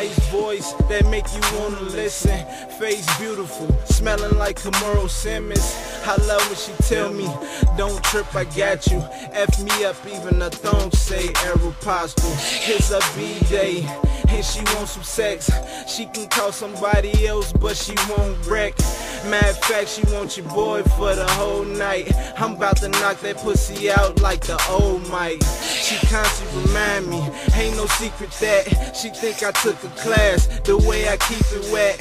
nice voice that make you wanna listen. Face beautiful, smelling like Kamuro Simmons. I love when she tell me, don't trip, I got you. F me up, even a thong say Aeropostale. It's a B-day, and she wants some sex. She can call somebody else, but she won't Rec. Matter of fact, she wants your boy for the whole night. I'm about to knock that pussy out like the old Mike. She constantly remind me, ain't no secret that she think I took a class. The way I keep it wet.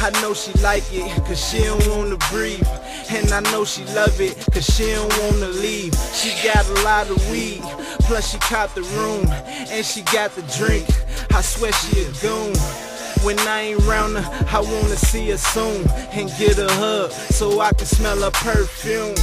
I know she like it, cause she don't wanna breathe. And I know she love it, cause she don't wanna leave. She got a lot of weed, plus she caught the room, and she got the drink. I swear she a goon. When I ain't round her, I wanna see her soon and get a hug so I can smell her perfume.